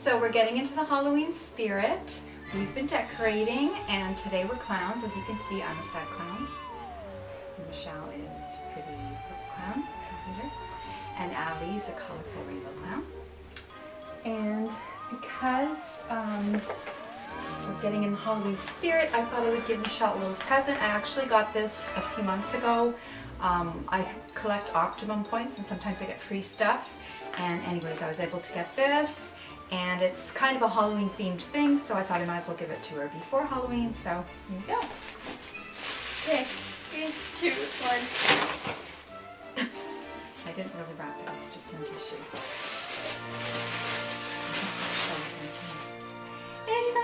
so we're getting into the Halloween spirit. We've been decorating and today we're clowns. As you can see, I'm a sad clown. Michelle is pretty purple clown, lavender. And Ali's a colorful rainbow clown. And because um, we're getting in the Halloween spirit, I thought I would give Michelle a little present. I actually got this a few months ago. Um, I collect Optimum points and sometimes I get free stuff. And anyways, I was able to get this and it's kind of a Halloween themed thing, so I thought I might as well give it to her before Halloween, so here we go. Three, two, one. I didn't really wrap it, it's just in tissue. It's